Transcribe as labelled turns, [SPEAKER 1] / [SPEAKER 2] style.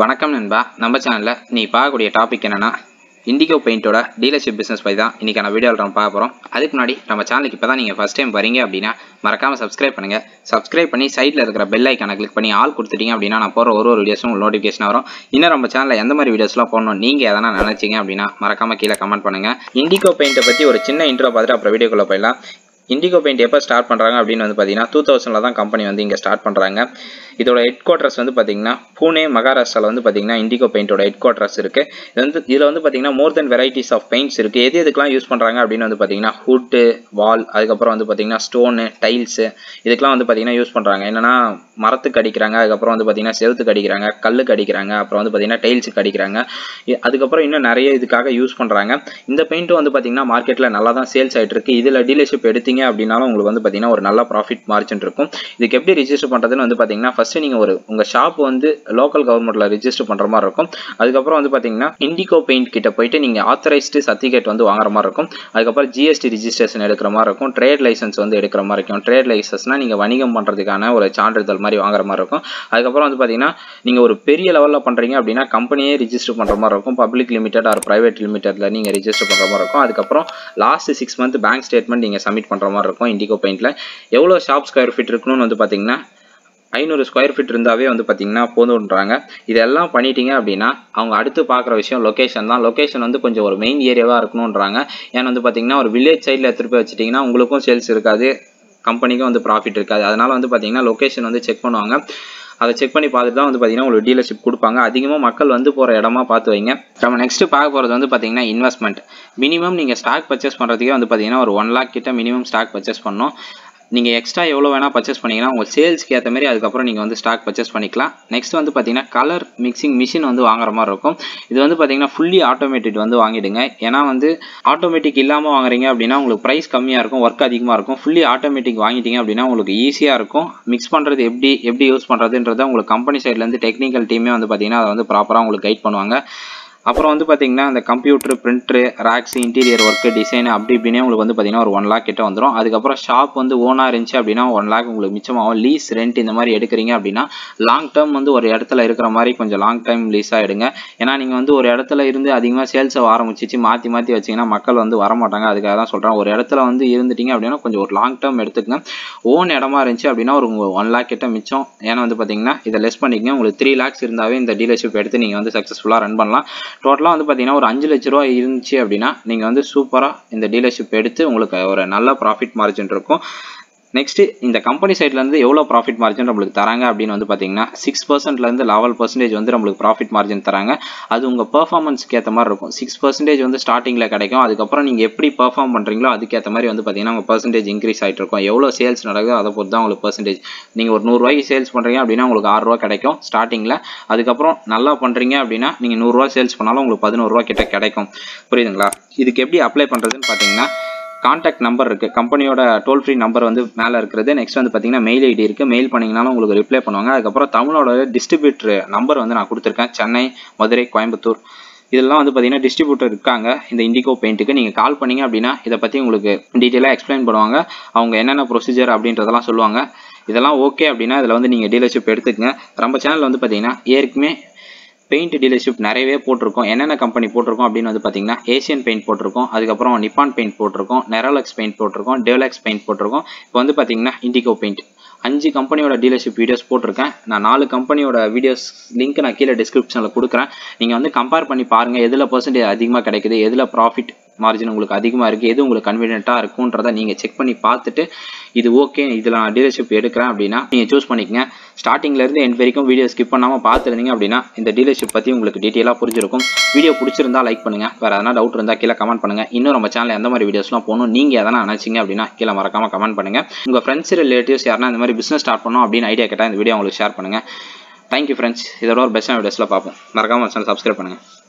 [SPEAKER 1] வணக்கம் நண்பா. நம்ம சேனலில் நீ பார்க்கக்கூடிய டாபிக் என்னன்னா இண்டிகோ பெயிண்டோட டீலர்ஷிப் பிஸ்னஸ் பற்றி தான் இன்றைக்கான வீடியோவில் நம்ம பார்க்க போகிறோம் அதுக்கு முன்னாடி நம்ம சேனலுக்கு இப்போ தான் நீங்கள் ஃபஸ்ட் டைம் வரீங்க அப்படின்னா மறக்காமல் சப்ஸ்கிரைப் பண்ணுங்கள் சப்ஸ்கிரைப் பண்ணி சைடில் இருக்கிற பெல் ஐக்கானை கிளிக் பண்ணி ஆல் கொடுத்துட்டீங்க அப்படின்னா நான் போகிற ஒரு ஒரு வீடியோஸும் உங்களுக்கு நோட்டிஃபிகேஷன் வரும். இன்னும் நம்ம சேனலில் எந்த மாதிரி வீடியோஸ்லாம் போடணும் நீங்கள் எதனா நினச்சிங்க அப்படின்னா மறக்காமல் கீழே கமெண்ட் பண்ணுங்கள் இண்டிகோ பெயிண்ட்டை பற்றி ஒரு சின்ன இன்ட்ரோ பார்த்துட்டு அப்புறம் வீடியோக்குள்ளே போயிடலாம். இண்டிகோ பெயிண்ட் எப்போ ஸ்டார்ட் பண்ணுறாங்க அப்படின்னு வந்து பார்த்தீங்கன்னா டூ தௌசண்டில் தான் கம்பெனி வந்து இங்கே ஸ்டார்ட் பண்ணுறாங்க இதோட ஹெட் குவார்ட்டர்ஸ் வந்து பார்த்தீங்கன்னா பூனே மகாராஷ்டிராவில் வந்து பார்த்தீங்கன்னா இண்டிகோ பெயிண்டோட ஹெட் குவார்ட்டர்ஸ் இருக்குது இது வந்து இதில் வந்து பார்த்தீங்கன்னா more than varieties of paints இருக்குது எது எதுக்கெலாம் யூஸ் பண்ணுறாங்க அப்படின்னு வந்து பார்த்தீங்கன்னா ஹுட்டு வால் அதுக்கப்புறம் வந்து பார்த்தீங்கன்னா ஸ்டோனு டைல்ஸு இதுக்கெலாம் வந்து பார்த்தீங்கன்னா யூஸ் பண்ணுறாங்க என்னென்னா மரத்துக்கு அடிக்கிறாங்க அதுக்கப்புறம் வந்து பார்த்தீங்கன்னா செவத்துக்கு அடிக்கிறாங்க கல்லுக்கு அடிக்கிறாங்க அப்புறம் வந்து பார்த்தீங்கன்னா டைல்ஸுக்கு அடிக்கிறாங்க. அதுக்கப்புறம் இன்னும் நிறைய இதுக்காக யூஸ் பண்ணுறாங்க இந்த பெயிண்ட்டும் வந்து பார்த்தீங்கன்னா மார்க்கெட்டில் நல்லா தான் சேல்ஸ் ஆகிட்டு இருக்கு. இதில் டீலர்ஷிப் எடுத்தீங்க அப்படின்னாலும் உங்களுக்கு வந்து பார்த்தீங்கன்னா ஒரு நல்ல ப்ராஃபிட் மார்ஜின் இருக்கும். இதுக்கு எப்படி ரிஜிஸ்டர் பண்ணுறதுன்னு வந்து பார்த்தீங்கன்னா ஃபஸ்ட்டு நீங்கள் ஒரு உங்கள் ஷாப் வந்து லோக்கல் கவர்மெண்ட்டில் ரிஜிஸ்டர் பண்ணுற மாதிரி இருக்கும். அதுக்கப்புறம் வந்து பார்த்தீங்கன்னா இண்டிகோ பெயிண்ட் கிட்ட போயிட்டு நீங்கள் ஆத்தரைஸ்டு சர்டிஃபிகேட் வந்து வாங்குற மாதிரி இருக்கும். அதுக்கப்புறம் ஜிஎஸ்டி ரிஜிஸ்ட்ரேஷன் எடுக்கிற மாதிரி இருக்கும். ட்ரேட் லைசன்ஸ் வந்து எடுக்கிற மாதிரி இருக்கும். ட்ரேட் லைசன்ஸ்னால் நீங்கள் வணிகம் பண்ணுறதுக்கான ஒரு சான்றிதழ் மாதிரி வாங்குற மாதிரி இருக்கும். அதுக்கப்புறம் வந்து பார்த்தீங்கன்னா நீங்கள் ஒரு பெரிய லெவலில் பண்ணுறீங்க அப்படின்னா கம்பெனியே ரிஜிஸ்டர் பண்ணுற மாதிரி இருக்கும். பப்ளிக் லிமிடெட் ஆர் ப்ரைவேட் லிமிடெட்டில் நீங்கள் ரிஜிஸ்டர் பண்ணுற மாதிரி இருக்கும். அதுக்கப்புறம் last six month bank statement நீங்கள் சப்மிட் பண்ணுற மாதிரி இருக்கும். இண்டிகோ பெயிண்டில் எவ்வளோ ஷாப் ஸ்கொயர் ஃபீட் இருக்கணும்னு வந்து பார்த்தீங்கன்னா ஐநூறு ஸ்கொயர் ஃபீட் இருந்தாவே வந்து பார்த்தீங்கன்னா போதுன்றாங்க. இதெல்லாம் பண்ணிட்டீங்க அப்படின்னா அவங்க அடுத்து பார்க்குற விஷயம் லொக்கேஷன் தான். லொக்கேஷன் வந்து கொஞ்சம் ஒரு மெயின் ஏரியாவாக இருக்கணுன்றாங்க ஏன்னா வந்து பார்த்தீங்கன்னா ஒரு வில்லேஜ் சைடில் எடுத்துகிட்டு போய் வச்சுட்டிங்கன்னா உங்களுக்கும் சேல்ஸ் இருக்காது. கம்பெனிக்கும் வந்து ப்ராஃபிட் இருக்காது. அதனால் வந்து பார்த்தீங்கன்னா லொக்கேஷன் வந்து செக் பண்ணுவாங்க. அதை செக் பண்ணி பார்த்துட்டு தான் வந்து பார்த்தீங்கன்னா உங்களுக்கு டீலர்ஷிப் கொடுப்பாங்க. அதிகமாக மக்கள் வந்து போகிற இடமா பார்த்து வைங்க. நம்ம நெக்ஸ்ட்டு பார்க்க போகிறது வந்து பார்த்தீங்கன்னா இன்வெஸ்ட்மெண்ட் மினிமம் நீங்கள் ஸ்டாக் பர்ச்சேஸ் பண்ணுறதுக்கே வந்து பார்த்தீங்கன்னா ஒரு ஒன் லேக் கிட்ட மினிமம் ஸ்டாக் பர்ச்சேஸ் பண்ணணும். நீங்கள் எக்ஸ்ட்ரா எவ்வளோ வேணால் பர்ச்சேஸ் பண்ணிங்கன்னா உங்கள் சேல்ஸ்க்கு ஏற்ற மாதிரி அதுக்கப்புறம் நீங்கள் வந்து ஸ்டாக் பர்ச்சேஸ் பண்ணிக்கலாம். நெக்ஸ்ட் வந்து பார்த்தீங்கன்னா கலர் மிக்சிங் மிஷின் வந்து வாங்குற மாதிரி இருக்கும். இது வந்து பார்த்தீங்கன்னா ஃபுல்லி ஆட்டோமேட்டிக் வந்து வாங்கிடுங்க. ஏன்னா வந்து ஆட்டோமேட்டிக் இல்லாமல் வாங்குறீங்க அப்படின்னா உங்களுக்கு ப்ரைஸ் கம்மியாக இருக்கும் ஒர்க் அதிகமாக இருக்கும். ஃபுல்லி ஆட்டோமேட்டிக் வாங்கிட்டீங்க அப்படின்னா உங்களுக்கு ஈஸியாக இருக்கும். மிக்ஸ் பண்ணுறது எப்படி எப்படி யூஸ் பண்ணுறதுன்றத உங்களுக்கு கம்பெனி சைட்லேருந்து டெக்னிக்கல் டீமே வந்து பார்த்தீங்கன்னா அதை வந்து ப்ராப்பராக உங்களுக்கு கைட் பண்ணுவாங்க. அப்புறம் வந்து பார்த்தீங்கன்னா அந்த computer printer racks interior work design அப்படி இப்படின்னே உங்களுக்கு வந்து பார்த்தீங்கன்னா ஒரு ஒன் லேக் கிட்ட வந்துடும் அதுக்கப்புறம் ஷாப் வந்து ஓனாக இருந்துச்சு அப்படின்னா ஒன் லேக் உங்களுக்கு மிச்சமாகும். லீஸ் ரெண்ட் இந்த மாதிரி எடுக்கிறீங்க அப்படின்னா லாங் டேர்ம் வந்து ஒரு இடத்துல இருக்கிற மாதிரி கொஞ்சம் லாங் டைம் லீஸாக எடுங்க. ஏன்னா நீங்கள் வந்து ஒரு இடத்துல இருந்து அதிகமாக சேல்ஸை ஆரம்பிச்சிச்சு மாற்றி மாற்றி வச்சிங்கன்னா மக்கள் வந்து வரமாட்டாங்க. அதுக்காக தான் சொல்கிறேன் ஒரு இடத்துல வந்து இருந்துட்டீங்க அப்படின்னா கொஞ்சம் ஒரு லாங் டேர்ம் எடுத்துக்கங்க. ஓன் இடமா இருந்துச்சு அப்படின்னா ஒரு ஒன் லேக் கிட்ட மிச்சம். ஏன்னா வந்து பார்த்தீங்கன்னா இதை லெஸ் பண்ணிக்கங்க. உங்களுக்கு த்ரீ லேக்ஸ் இருந்தாவே இந்த டீலர்ஷிப் எடுத்து நீங்கள் வந்து சக்ஸஸ்ஃபுல்லாக ரன் பண்ணலாம். டோட்டலாக வந்து பார்த்தீங்கன்னா ஒரு அஞ்சு லட்ச ரூபா இருந்துச்சு அப்படின்னா நீங்கள் வந்து சூப்பராக இந்த டீலர்ஷிப் எடுத்து உங்களுக்கு ஒரு நல்ல ப்ராஃபிட் மார்ஜின் இருக்கும். நெக்ஸ்ட் இந்த கம்பெனி சைட்லேருந்து எவ்வளோ ப்ராஃபிட் மார்ஜின் நம்மளுக்கு தராங்க அப்படின்னு வந்து பார்த்தீங்கன்னா சிக்ஸ் பர்சன்ட்லேருந்து லெவல் பர்சன்டேஜ் வந்து நம்மளுக்கு ப்ராஃபிட் மார்ஜின் தராங்க. அது உங்கள் பர்ஃபார்மன்ஸ்க்கு ஏற்ற மாதிரி இருக்கும். சிக்ஸ் பர்சன்டேஜ் வந்து ஸ்டார்டிங்கில் கிடைக்கும். அதுக்கப்புறம் நீங்கள் எப்படி பர்ஃபார்ம் பண்ணுறீங்களோ அதுக்கேற்ற மாதிரி வந்து பார்த்தீங்கன்னா உங்கள் பர்சன்டேஜ் இன்க்ரீஸ் ஆகிட்டு இருக்கும். எவ்வளோ சேல்ஸ் நடக்குதோ அதை பொறுத்து தான் உங்களுக்கு பர்சன்டேஜ் நீங்கள் ஒரு நூறுரூவாய்க்கு சேல்ஸ் பண்ணுறீங்க அப்படின்னா உங்களுக்கு ஆறுரூவா கிடைக்கும் ஸ்டார்டிங்கில் அதுக்கப்புறம் நல்லா பண்ணுறீங்க அப்படின்னா நீங்கள் நூறுரூவா சேல்ஸ் பண்ணாலும் உங்களுக்கு பதினோருவா கிட்ட கிடைக்கும். புரியுதுங்களா? இதுக்கு எப்படி அப்ளை பண்ணுறதுன்னு பார்த்தீங்கன்னா காண்டாக்ட் நம்பர் இருக்குது கம்பெனியோட டோல் ஃப்ரீ நம்பர் வந்து மேலே இருக்கிறது. நெக்ஸ்ட் வந்து பார்த்தீங்கன்னா மெயில் ஐடி இருக்குது மெயில் பண்ணிங்கனாலும் உங்களுக்கு ரிப்ளை பண்ணுவாங்க. அதுக்கப்புறம் தமிழோட டிஸ்ட்ரிபியூட்டர் நம்பர் வந்து நான் கொடுத்துருக்கேன். சென்னை மதுரை கோயம்புத்தூர். இதெல்லாம் வந்து பார்த்தீங்கன்னா டிஸ்ட்ரிபியூட்டர் இருக்காங்க. இந்த இண்டிகோ பெயிண்ட்டுக்கு நீங்கள் கால் பண்ணிங்க அப்படின்னா இதை பற்றி உங்களுக்கு டீட்டெயிலாக எக்ஸ்பிளைன் பண்ணுவாங்க. அவங்க என்னென்ன ப்ரொசீஜர் அப்படின்றதெல்லாம் சொல்லுவாங்க. இதெல்லாம் ஓகே அப்படின்னா இதில் வந்து நீங்கள் டீலர்ஷிப் எடுத்துக்கங்க. நம்ம சேனல் வந்து பார்த்தீங்கன்னா ஏற்கனவே பெயிண்ட் டீலர்ஷிப் நிறையவே போட்டிருக்கோம். என்னென்ன கம்பெனி போட்டிருக்கோம் அப்படின்னு வந்து பார்த்தீங்கன்னா ஏசியன் பெயிண்ட் போட்டிருக்கோம். அதுக்கப்புறம் நிப்பான் பெயிண்ட் போட்டிருக்கோம். நெரோலக்ஸ் பெயிண்ட் போட்டிருக்கோம். டெவலக்ஸ் பெயிண்ட் போட்டிருக்கோம். இப்போ வந்து பார்த்தீங்கன்னா இண்டிகோ பெயிண்ட் அஞ்சு கம்பெனியோட டீலர்ஷிப் வீடியோஸ் போட்டிருக்கேன். நான் நாலு கம்பெனியோட வீடியோஸ் லிங்க் நான் கீழே டிஸ்கிரிப்ஷனில் கொடுக்குறேன். நீங்கள் வந்து கம்பேர் பண்ணி பாருங்கள் எதில் பர்சன்டேஜ் அதிகமாக கிடைக்குது எதில் ப்ராஃபிட் மார்ஜின் உங்களுக்கு அதிகமாக இருக்குது எது உங்களுக்கு கன்வீனியண்ட்டாக இருக்குன்றதை நீங்கள் செக் பண்ணி பார்த்துட்டு இது ஓகே இதில் நான் டீலர்ஷிப் எடுக்கிறேன் அப்படின்னா நீங்கள் சூஸ் பண்ணிக்கங்க. ஸ்டார்டிங்லேருந்து எண்ட் வரைக்கும் வீடியோ ஸ்கிப் பண்ணாமல் பார்த்துருந்தீங்க அப்படின்னா இந்த டீலர்ஷிப் பற்றி உங்களுக்கு டீட்டெயிலாக புரிஞ்சிருக்கும். வீடியோ பிடிச்சிருந்தா லைக் பண்ணுங்கள் வேறு எதனா டவுட் இருந்தால் கீழே கமெண்ட் பண்ணுங்கள் இன்னும் நம்ம சேனலில் எந்த மாதிரி வீடியோஸ்லாம் போகணும் நீங்கள் எதனா நினச்சிங்க அப்படின்னா கீழே மறக்காமல் கமெண்ட் பண்ணுங்கள் உங்கள் ஃப்ரெண்ட்ஸ் ரிலேட்டிவ்ஸ் யாருன்னா இந்த மாதிரி பிஸ்னஸ் ஸ்டார்ட் பண்ணணும் அப்படின்னு ஐடியா கேட்டால் இந்த வீடியோ உங்களுக்கு ஷேர் பண்ணுங்கள் தேங்க்யூ ஃப்ரெண்ட்ஸ் இதோட ஒரு பெஸ்ட்டான வீடியோஸில் பார்ப்போம். மறக்காமல் சேனல் சப்ஸ்கிரைப் பண்ணுங்கள்